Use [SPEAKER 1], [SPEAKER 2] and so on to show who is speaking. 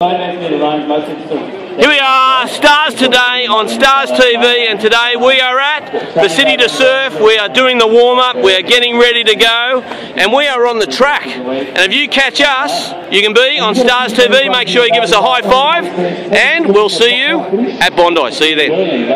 [SPEAKER 1] Here we are, Stars Today on Stars TV, and today we are at the City to Surf. We are doing the warm up, we are getting ready to go, and we are on the track. And if you catch us, you can be on Stars TV. Make sure you give us a high five, and we'll see you at Bondi. See you then.